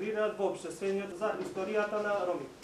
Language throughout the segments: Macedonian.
интегрираат во обштествениот за историјата на ромите.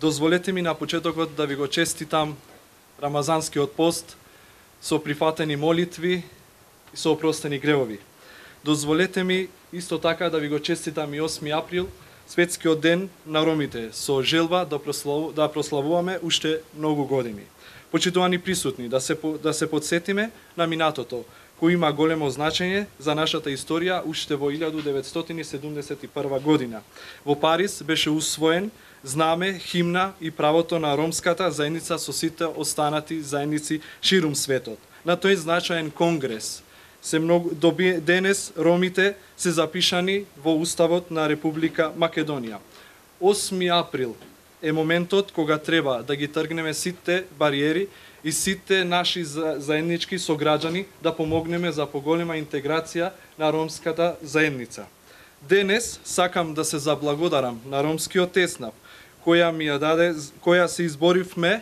Дозволете ми на почетокот да ви го честитам Рамазанскиот пост со прифатени молитви и со опростени гревови. Дозволете ми исто така да ви го честитам и 8 април, светскиот ден на ромите, со желба да, прославу, да прославуваме уште многу години. Почитувани присутни, да се, да се подсетиме на минатото, кој има големо значење за нашата историја уште во 1971 година. Во Париз беше усвоен знаме, химна и правото на ромската заедница со сите останати заедници ширум светот. На тој значаен конгрес се многу доби денес ромите се запишани во уставот на Република Македонија. 8 април е моментот кога треба да ги тргнеме сите бариери и сите наши заеднички сограѓани да помогнеме за поголема интеграција на ромската заедница. Денес сакам да се заблагодарам на ромскиот теснав, која ми ја даде, која се изборивме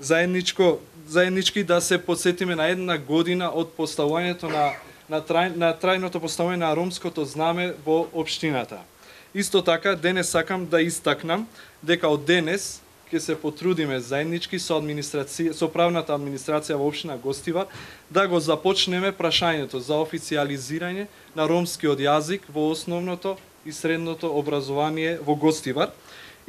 заедничко заеднички да се подсетиме на една година од поставувањето на на, трај, на трајното поставување на ромското знаме во општината. Исто така, денес сакам да истакнам дека од денес ќе се потрудиме заеднички со администрација со правната администрација во општина Гостива да го започнеме прашањето за официализирање на ромскиот јазик во основното и средното образование во Гостивар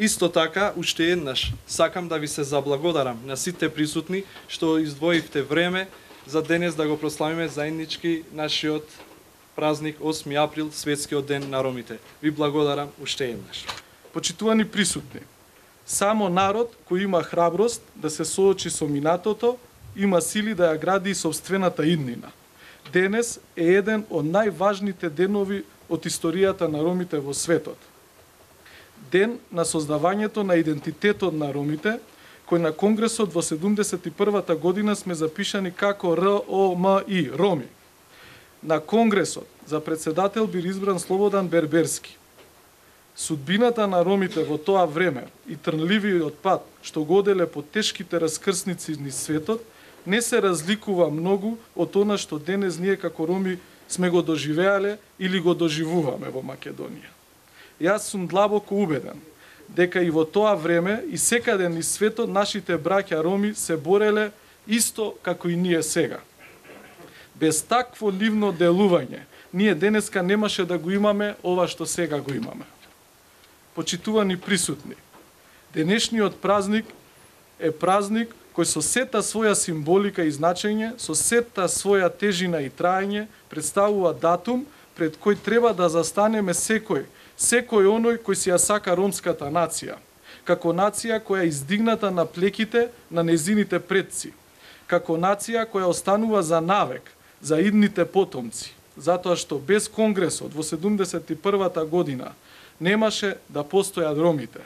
Исто така, уште еднаш, сакам да ви се заблагодарам на сите присутни што издвоивте време за денес да го прославиме заеднички нашиот празник 8 април, Светскиот ден на ромите. Ви благодарам уште еднаш. Почитувани присутни, само народ кој има храброст да се соочи со минатото, има сили да ја гради собствената иднина. Денес е еден од најважните денови од историјата на ромите во светот ден на создавањето на идентитетот на ромите, кој на Конгресот во 71 година сме запишани како РОМИ, Роми. На Конгресот за председател бир избран Слободан Берберски. Судбината на ромите во тоа време и трнливиот пат што го оделе по тешките раскрсници ни светот, не се разликува многу од она што денес ние како роми сме го доживеале или го доживуваме во Македонија. Јас сум длабоко убеден дека и во тоа време и секаде низ светот нашите браќа роми се бореле исто како и ние сега. Без такво ливно делување, ние денеска немаше да го имаме ова што сега го имаме. Почитувани присутни, денешниот празник е празник кој со сета своја символика и значење, со сета своја тежина и траење, представува датум пред кој треба да застанеме секој секој оној кој си ја сака ромската нација, како нација која е издигната на плеките на незините предци, како нација која останува за навек, за идните потомци, затоа што без Конгресот во 71 година немаше да постојат ромите.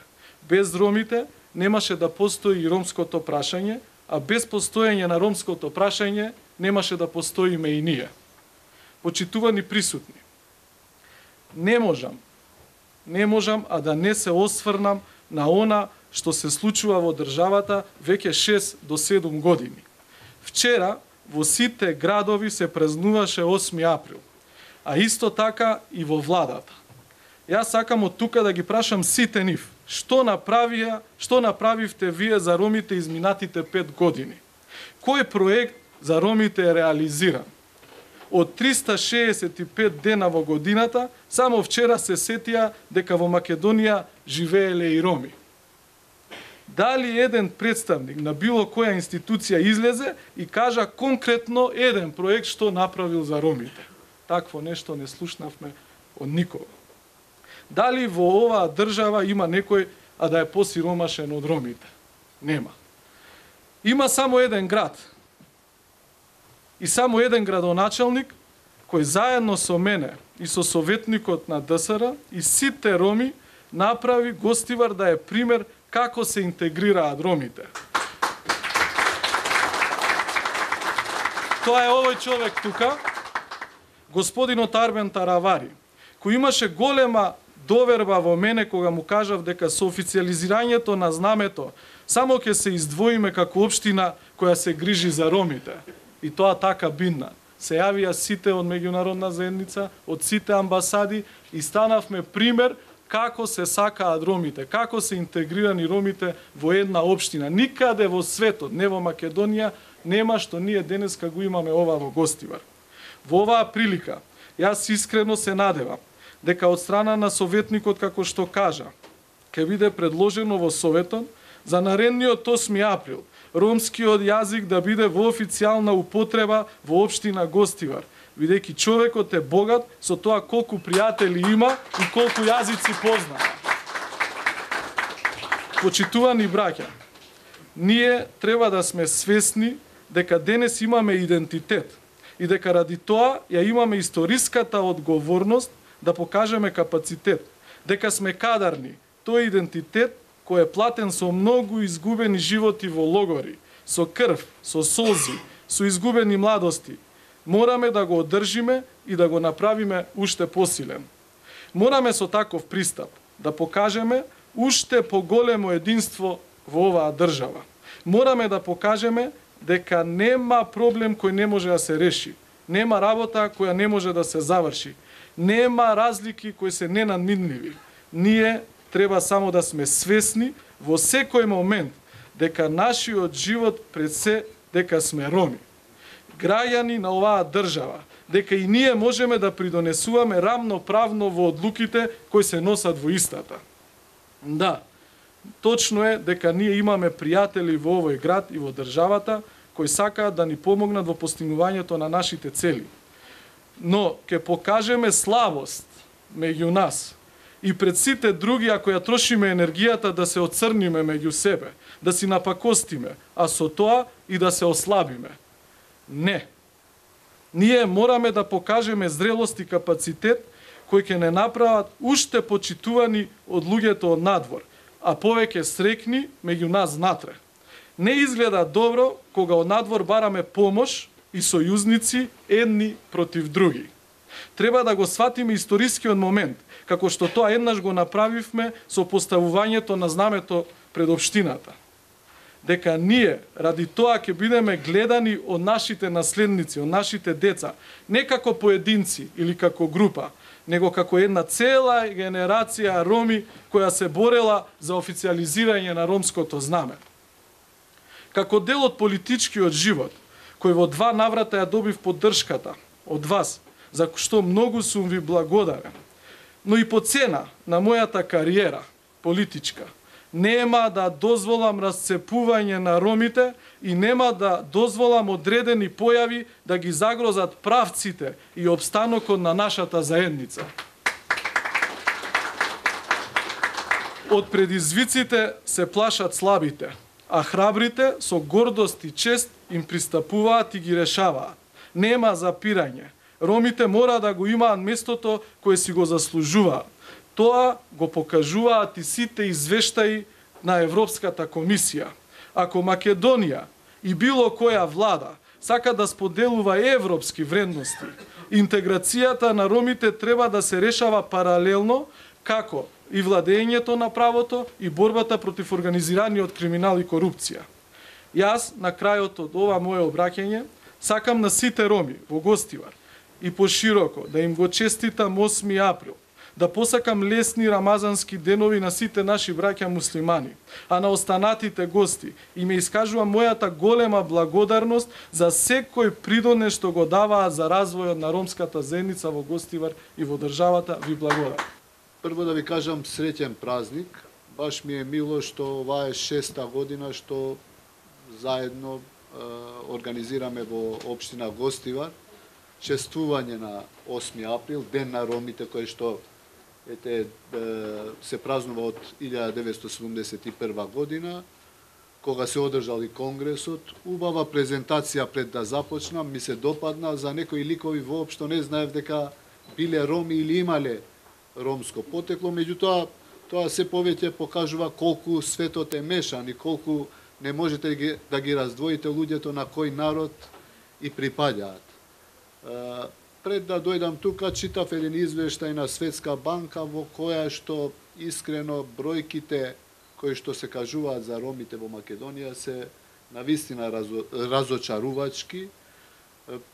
Без ромите немаше да постои и ромското прашање, а без постоење на ромското прашање немаше да постоиме и ние. Почитувани присутни, не можам не можам а да не се осврнам на она што се случува во државата веќе 6 до 7 години. Вчера во сите градови се празнуваше 8 април, а исто така и во владата. Јас сакам од тука да ги прашам сите нив, што направија, што направивте вие за ромите изминатите 5 години? Кој проект за ромите е реализиран? Од 365 дена во годината, само вчера се сетија дека во Македонија живееле и роми. Дали еден представник на било која институција излезе и кажа конкретно еден проект што направил за ромите? Такво нешто не слушнавме од никого. Дали во оваа држава има некој а да е посиромашен од ромите? Нема. Има само еден град – и само еден градоначалник кој заедно со мене и со советникот на ДСР и сите роми направи Гостивар да е пример како се интегрираат ромите. Тоа е овој човек тука, господинот Арбен Таравари, кој имаше голема доверба во мене кога му кажав дека со официализирањето на знамето само ќе се издвоиме како општина која се грижи за ромите. И тоа така бинна. Се јавија сите од меѓународна заедница, од сите амбасади и станавме пример како се сакаат ромите, како се интегрирани ромите во една општина. Никаде во светот, не во Македонија, нема што ние денеска го имаме ова во Гостивар. Во оваа прилика, јас искрено се надевам дека од страна на советникот, како што кажа, ќе биде предложено во Советот за наредниот 8 април ромскиот јазик да биде во официјална употреба во општина Гостивар, бидејќи човекот е богат со тоа колку пријатели има и колку јазици позна. Почитувани браќа, ние треба да сме свесни дека денес имаме идентитет и дека ради тоа ја имаме историската одговорност да покажеме капацитет, дека сме кадарни. Тој идентитет кој е платен со многу изгубени животи во логори, со крв, со солзи, со изгубени младости. Мораме да го одржиме и да го направиме уште посилен. Мораме со таков пристап да покажеме уште поголемо единство во оваа држава. Мораме да покажеме дека нема проблем кој не може да се реши. Нема работа која не може да се заврши. Нема разлики кои се ненадминливи. Ние треба само да сме свесни во секој момент дека нашиот живот пред се дека сме роми. Граѓани на оваа држава, дека и ние можеме да придонесуваме рамноправно во одлуките кои се носат во истата. Да, точно е дека ние имаме пријатели во овој град и во државата кои сакаат да ни помогнат во постигнувањето на нашите цели. Но ќе покажеме слабост меѓу нас, и пред сите други ако ја трошиме енергијата да се оцрниме меѓу себе, да си напакостиме, а со тоа и да се ослабиме. Не. Ние мораме да покажеме зрелост и капацитет кои ќе не направат уште почитувани од луѓето од надвор, а повеќе срекни меѓу нас натре. Не изгледа добро кога од надвор бараме помош и сојузници едни против други. Треба да го сватиме историскиот момент – како што тоа еднаш го направивме со поставувањето на знамето пред општината. Дека ние, ради тоа, ќе бидеме гледани од нашите наследници, од нашите деца, не како поединци или како група, него како една цела генерација роми која се борела за официализирање на ромското знаме. Како дел од политичкиот живот, кој во два наврата ја добив поддршката од вас, за што многу сум ви благодарен, но и по цена на мојата кариера политичка. Нема да дозволам расцепување на ромите и нема да дозволам одредени појави да ги загрозат правците и обстанокот на нашата заедница. Од предизвиците се плашат слабите, а храбрите со гордост и чест им пристапуваат и ги решаваат. Нема запирање, ромите мора да го имаат местото кое си го заслужуваат. Тоа го покажуваат и сите извештаи на Европската комисија. Ако Македонија и било која влада сака да споделува европски вредности, интеграцијата на ромите треба да се решава паралелно како и владењето на правото и борбата против организираниот криминал и корупција. Јас, на крајот од ова моје обраќање, сакам на сите роми во Гостивар и пошироко да им го честитам 8 април, да посакам лесни рамазански денови на сите наши браќа муслимани, а на останатите гости и ме искажува мојата голема благодарност за секој придоне што го даваа за развојот на ромската заедница во Гостивар и во државата. Ви благодарам. Прво да ви кажам среќен празник. Баш ми е мило што ова е шеста година што заедно е, организираме во општина Гостивар чествување на 8 април, ден на ромите кој што ете се празнува од 1971 година, кога се одржал и конгресот, убава презентација пред да започнам, ми се допадна, за некои ликови воопшто не знаев дека биле роми или имале ромско потекло, меѓутоа тоа се повеќе покажува колку светот е мешан и колку не можете да ги, да ги раздвоите луѓето на кој народ и припаѓаат пред да дојдам тука, читав еден извештај на Светска банка во која што искрено бројките кои што се кажуваат за ромите во Македонија се навистина разо, разочарувачки.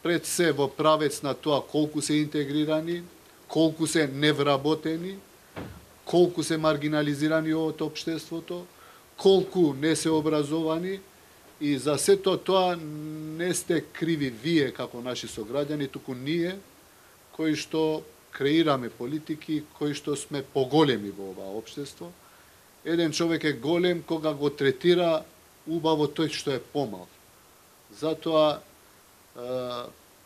Пред се во правец на тоа колку се интегрирани, колку се невработени, колку се маргинализирани од општеството, колку не се образовани и за сето тоа не сте криви вие како наши сограѓани, туку ние кои што креираме политики, кои што сме поголеми во оваа општество. Еден човек е голем кога го третира убаво тој што е помал. Затоа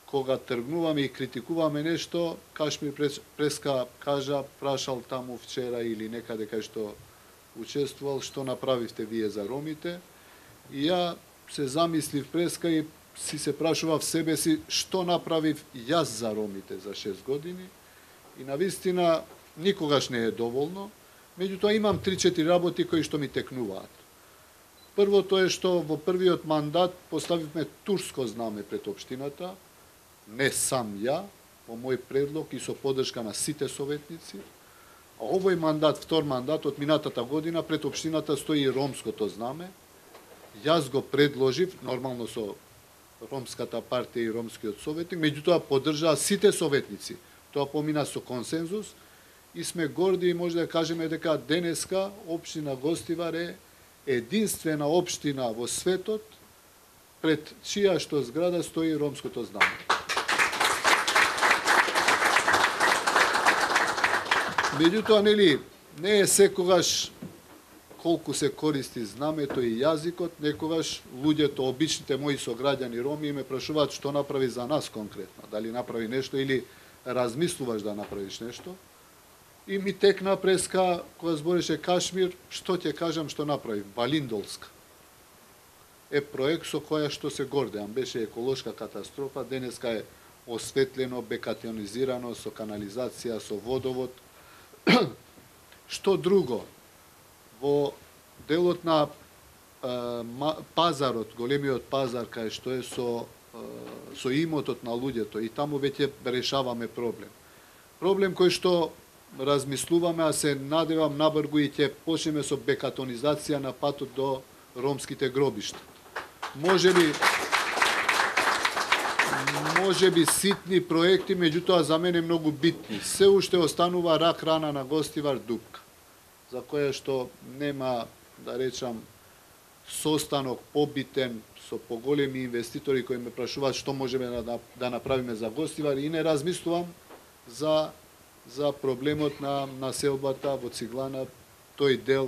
кога тргнуваме и критикуваме нешто, Кашмир Преска кажа, прашал таму вчера или некаде кај што учествувал, што направивте вие за ромите. И ја се замислив преска и си се прашував себе си што направив јас за ромите за 6 години. И на вистина никогаш не е доволно, меѓутоа имам 3-4 работи кои што ми текнуваат. Првото е што во првиот мандат поставивме турско знаме пред општината, не сам ја, по мој предлог и со поддршка на сите советници. А овој мандат, втор мандат од минатата година пред општината стои ромското знаме. Јас го предложив, нормално со Ромската партија и Ромскиот советник, меѓутоа поддржаа сите советници. Тоа помина со консензус и сме горди и може да кажеме дека денеска општина Гостивар е единствена општина во светот пред чија што зграда стои ромското знаме. Меѓутоа, нели, не е секогаш колку се користи знамето и јазикот, некогаш луѓето, обичните мои сограѓани роми ме прашуваат што направи за нас конкретно, дали направи нешто или размислуваш да направиш нешто. И ми текна преска, кога збореше Кашмир, што ќе кажам што направи? Балиндолска. Е проект со која што се гордеам. Беше еколошка катастрофа, денеска е осветлено, бекатионизирано, со канализација, со водовод, Што друго? Во делот на пазарот, големиот пазар кај што е со со имотот на луѓето и таму веќе решаваме проблем. Проблем кој што размислуваме, а се надевам набргу и ќе почнеме со бекатонизација на патот до ромските гробишта. Може би може би ситни проекти, меѓутоа за мене многу битни. Се уште останува рак рана на Гостивар Дупка, за која што нема, да речам, состанок побитен со поголеми инвеститори кои ме прашуваат што можеме да, да направиме за Гостивар и не размислувам за за проблемот на населбата во Циглана, тој дел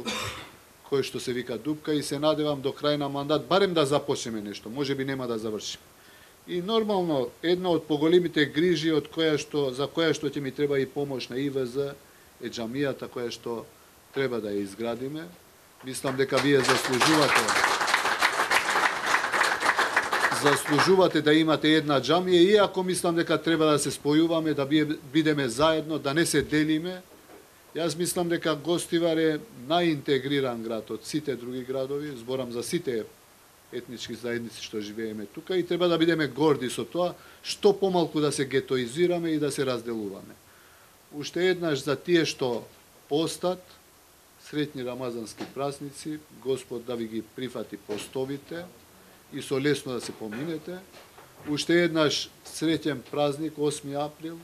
кој што се вика Дупка и се надевам до крај на мандат барем да започнеме нешто, може би нема да завршиме. И нормално, една од поголемите грижи од која што за која што ќе ми треба и помош на ИВЗ е џамијата која што треба да ја изградиме. Мислам дека вие заслужувате заслужувате да имате една джамија, иако мислам дека треба да се спојуваме, да бидеме заедно, да не се делиме. Јас мислам дека Гостивар е најинтегриран град од сите други градови, зборам за сите етнички заедници што живееме тука и треба да бидеме горди со тоа што помалку да се гетоизираме и да се разделуваме. Уште еднаш за тие што постат, сретни рамазански празници, Господ да ви ги прифати постовите и со лесно да се поминете. Уште еднаш среќен празник 8 април,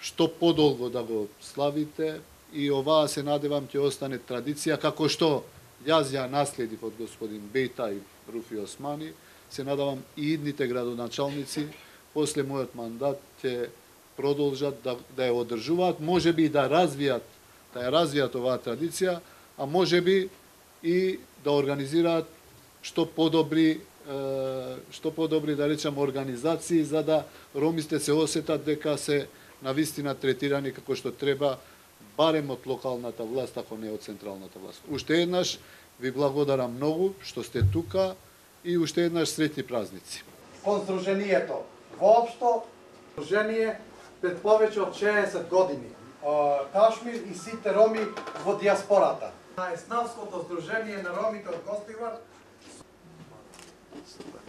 што подолго да го славите и оваа се надевам ќе остане традиција како што Јас ја наследив од господин Бейта и Руфи Османи, се надавам и идните градоначалници после мојот мандат ќе продолжат да, да ја одржуваат, може би да развијат, да ја развијат оваа традиција, а може би и да организираат што подобри што подобри да речам организации за да ромите се осетат дека се навистина третирани како што треба барем од локалната власт, ако не од централната власт. Уште еднаш ви благодарам многу што сте тука и уште еднаш сретни празници. Кон Сдруженијето воопшто, Сдружение пред повеќе од 60 години. Кашмир и сите роми во диаспората. На Еснавското Сдружение на ромите од Костигвар. Супер.